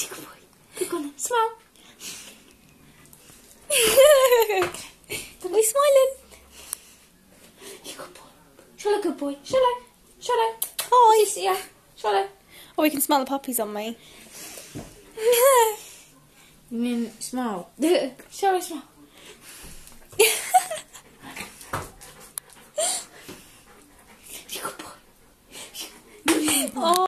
Ce foi? Piccolo, smile. Don't be smiling. You good boy. Shiloh, good boy. Shiloh, Shiloh. Oh, you see ya. Shiloh. Oh, we can smell the puppies on me. you mean smile? Shiloh, smile. oh.